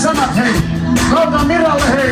Anasema hei, loota miralle hei.